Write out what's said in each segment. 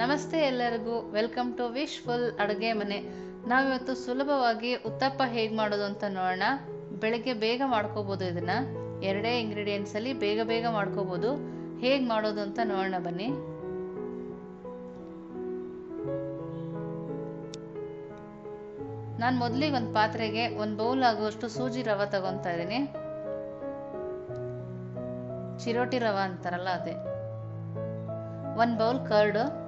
ನಮಸ್ತೆ ಎಲ್ಲರಿಗೂ. Welcome to wish full ಅಡುಗೆ ಮನೆ. ನಾವಿವತ್ತು ಸುಲಭವಾಗಿ ಉತ್ತಪ್ಪ ಹೇಗೆ ಮಾಡೋದು ಅಂತ ನೋಡೋಣ. ಬೆಳಗ್ಗೆ ಬೇಗ ಮಾಡ್ಕೋಬೋದು ಇದನ್ನ. ಎರಡೇ ಇಂಗ್ರೀಡಿಯೆಂಟ್ಸಲ್ಲಿ ಬೇಗ ಬೇಗ ಮಾಡ್ಕೋಬೋದು. ಹೇಗೆ ಮಾಡೋದು ಅಂತ ನೋಡೋಣ ಬನ್ನಿ. ನಾನು ಮೊದಲಿಗೆ ಒಂದು ಪಾತ್ರೆಗೆ ಒಂದು ಬೌಲ್ ಆಗುವಷ್ಟು ಸೂಜಿ ರವೆ ತಗೊತಾ ಇದ್ದೀನಿ. ಚಿರೋಟಿ ರವೆ ಅಂತಾರಲ್ಲ ಅದೇ. ಒಂದು ಬೌಲ್ ಕರ್ಡು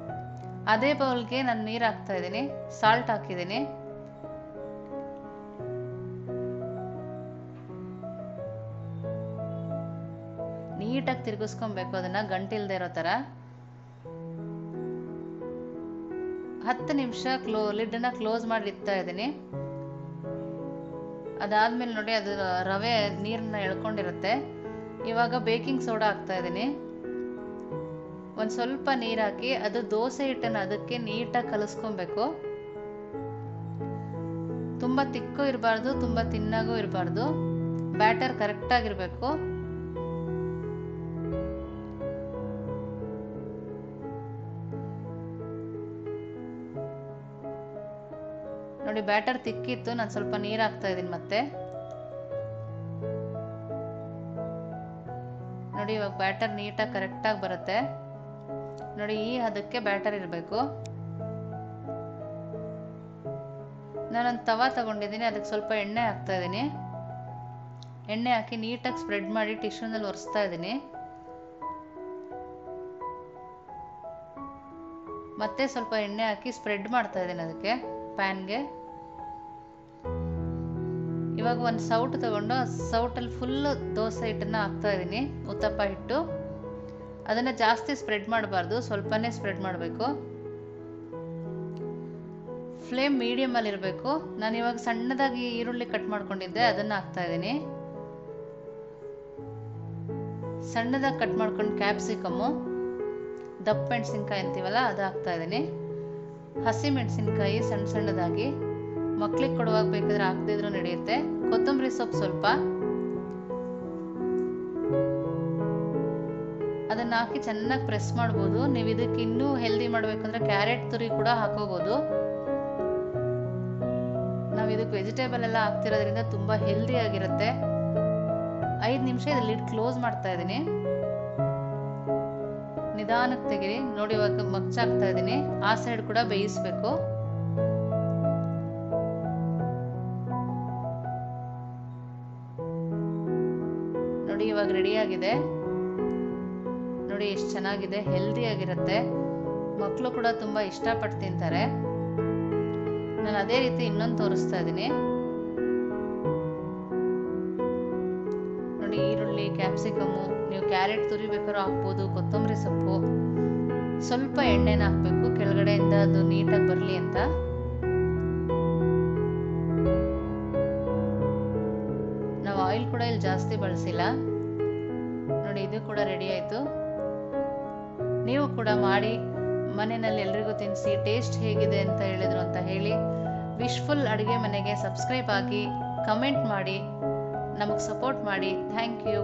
ಅದೇ ಬೌಲ್ಗೆ ನಾನು ನೀರು ಹಾಕ್ತಾ ಇದ್ದೀನಿ. ಸಾಲ್ಟ್ ಹಾಕಿದ್ದೀನಿ. ನೀಟಾಗಿ ತಿರ್ಗಿಸ್ಕೊಬೇಕು ಅದನ್ನ, ಗಂಟಿಲ್ದೇ ಇರೋ ಥರ. ಹತ್ತು ನಿಮಿಷ ಕ್ಲೋ ಲಿಡ್ಡನ್ನ ಕ್ಲೋಸ್ ಮಾಡಿ ಇಡ್ತಾ ಇದ್ದೀನಿ. ಅದಾದ್ಮೇಲೆ ನೋಡಿ ಅದು ರವೆ ನೀರನ್ನ ಎಳ್ಕೊಂಡಿರುತ್ತೆ. ಇವಾಗ ಬೇಕಿಂಗ್ ಸೋಡಾ ಹಾಕ್ತಾ ಇದ್ದೀನಿ. ಒಂದು ಸ್ವಲ್ಪ ನೀರು ಹಾಕಿ ಅದು ದೋಸೆ ಹಿಟ್ಟನ್ನು ಅದಕ್ಕೆ ನೀಟಾಗಿ ಕಲಿಸ್ಕೊಬೇಕು. ತುಂಬ ತಿಕ್ಕು ಇರಬಾರ್ದು, ತುಂಬ ತಿನ್ನಾಗೂ ಇರಬಾರ್ದು. ಬ್ಯಾಟರ್ ಕರೆಕ್ಟಾಗಿರಬೇಕು ನೋಡಿ, ಬ್ಯಾಟರ್ ತಿಕ್ಕಿತ್ತು, ನಾನು ಸ್ವಲ್ಪ ನೀರು ಹಾಕ್ತಾ ಇದ್ದೀನಿ ಮತ್ತೆ. ನೋಡಿ, ಇವಾಗ ಬ್ಯಾಟರ್ ನೀಟಾಗಿ ಕರೆಕ್ಟಾಗಿ ಬರುತ್ತೆ. ನೋಡಿ, ಈ ಹದಕ್ಕೆ ಬ್ಯಾಟರ್ ಇರಬೇಕು. ನಾನೊಂದು ತವಾ ತಗೊಂಡಿದ್ದೀನಿ, ಅದಕ್ಕೆ ಸ್ವಲ್ಪ ಎಣ್ಣೆ ಹಾಕ್ತಾ ಇದ್ದೀನಿ. ಎಣ್ಣೆ ಹಾಕಿ ನೀಟಾಗಿ ಸ್ಪ್ರೆಡ್ ಮಾಡಿ ಟಿಶ್ಯೂನಲ್ಲಿ ಒರೆಸ್ತಾ ಇದ್ದೀನಿ. ಮತ್ತೆ ಸ್ವಲ್ಪ ಎಣ್ಣೆ ಹಾಕಿ ಸ್ಪ್ರೆಡ್ ಮಾಡ್ತಾ ಇದ್ದೀನಿ ಅದಕ್ಕೆ, ಪ್ಯಾನ್ಗೆ. ಇವಾಗ ಒಂದು ಸೌಟ್ ತಗೊಂಡು, ಸೌಟಲ್ಲಿ ಫುಲ್ ದೋಸೆ ಹಿಟ್ಟನ್ನ ಹಾಕ್ತಾ ಇದ್ದೀನಿ, ಉತ್ತಪ್ಪ ಹಿಟ್ಟು. ಅದನ್ನು ಜಾಸ್ತಿ ಸ್ಪ್ರೆಡ್ ಮಾಡಬಾರ್ದು, ಸ್ವಲ್ಪನೇ ಸ್ಪ್ರೆಡ್ ಮಾಡಬೇಕು. ಫ್ಲೇಮ್ ಮೀಡಿಯಮಲ್ಲಿ ಇರಬೇಕು. ನಾನು ಇವಾಗ ಸಣ್ಣದಾಗಿ ಈರುಳ್ಳಿ ಕಟ್ ಮಾಡ್ಕೊಂಡಿದ್ದೆ, ಅದನ್ನು ಹಾಕ್ತಾ ಇದ್ದೀನಿ. ಸಣ್ಣದಾಗಿ ಕಟ್ ಮಾಡ್ಕೊಂಡು ಕ್ಯಾಪ್ಸಿಕಮ್ಮು ದಪ್ಪ ಮೆಣಸಿನ್ಕಾಯಿ ಅಂತೀವಲ್ಲ, ಅದು ಹಾಕ್ತಾ ಇದ್ದೀನಿ. ಹಸಿ ಮೆಣಸಿನ್ಕಾಯಿ ಸಣ್ಣ ಸಣ್ಣದಾಗಿ. ಮಕ್ಳಿಗೆ ಕೊಡುವಾಗ ಬೇಕಾದ್ರೆ ಹಾಕ್ದಿದ್ರು ನಡೆಯುತ್ತೆ. ಕೊತ್ತಂಬರಿ ಸೊಪ್ಪು ಸ್ವಲ್ಪ. ಅದನ್ನ ಹಾಕಿ ಚೆನ್ನಾಗಿ ಪ್ರೆಸ್ ಮಾಡ್ಬೋದು. ನೀವು ಇದಕ್ಕೆ ಇನ್ನೂ ಹೆಲ್ದಿ ಮಾಡಬೇಕಂದ್ರೆ ಕ್ಯಾರೆಟ್ ತುರಿ ಕೂಡ ಹಾಕೋಬಹುದು ನಾವು ಇದಕ್ಕೆ ವೆಜಿಟೇಬಲ್ ಎಲ್ಲ ಹಾಕ್ತಿರೋದ್ರಿಂದ ತುಂಬಾ ಹೆಲ್ದಿ ಆಗಿರುತ್ತೆ. ಐದು ನಿಮಿಷ ಇದು ಲಿಡ್ ಕ್ಲೋಸ್ ಮಾಡ್ತಾ ಇದ್ದೀನಿ. ನಿಧಾನಕ್ಕೆ ತೆಗಿರಿ. ನೋಡಿ ಇವಾಗ ಮಗ್ಚಾಕ್ತಾ ಇದ್ದೀನಿ. ಆ ಸೈಡ್ ಕೂಡ ಬೇಯಿಸ್ಬೇಕು. ನೋಡಿ ಇವಾಗ ರೆಡಿ ಆಗಿದೆ. ನೋಡಿ ಎಷ್ಟು ಚೆನ್ನಾಗಿದೆ ಹೆಲ್ದಿ ಆಗಿರುತ್ತೆ. ಮಕ್ಕಳು ಕೂಡ ತುಂಬ ಇಷ್ಟಪಟ್ಟು ತಿಂತಾರೆ. ನಾನು ಅದೇ ರೀತಿ ಇನ್ನೊಂದು ತೋರಿಸ್ತಾ ಇದ್ದೀನಿ. ನೋಡಿ ಈರುಳ್ಳಿ ಕ್ಯಾಪ್ಸಿಕಮ್ಮು ನೀವು ಕ್ಯಾರೆಟ್ ತುರಿಬೇಕಾದ್ರೂ ಹಾಕ್ಬೋದು, ಕೊತ್ತಂಬರಿ ಸೊಪ್ಪು. ಸ್ವಲ್ಪ ಎಣ್ಣೆನ ಹಾಕಬೇಕು, ಕೆಳಗಡೆಯಿಂದ ಅದು ನೀಟಾಗಿ ಬರಲಿ ಅಂತ. ನಾವು ಆಯಿಲ್ ಕೂಡ ಇಲ್ಲಿ ಜಾಸ್ತಿ ಬಳಸಿಲ್ಲ. ನೋಡಿ ಇದು ಕೂಡ ರೆಡಿ ಆಯಿತು. ನೀವು ಕೂಡ ಮಾಡಿ ಮನೆಯಲ್ಲಿ ಎಲ್ರಿಗೂ ತಿನ್ನಿಸಿ, ಟೇಸ್ಟ್ ಹೇಗಿದೆ ಅಂತ ಹೇಳಿದ್ರು ಅಂತ ಹೇಳಿ ವಿಶ್ಫುಲ್ ಅಡುಗೆ ಮನೆಗೆ ಸಬ್ಸ್ಕ್ರೈಬ್ ಆಗಿ ಕಮೆಂಟ್ ಮಾಡಿ, ನಮಗೆ ಸಪೋರ್ಟ್ ಮಾಡಿ. Thank you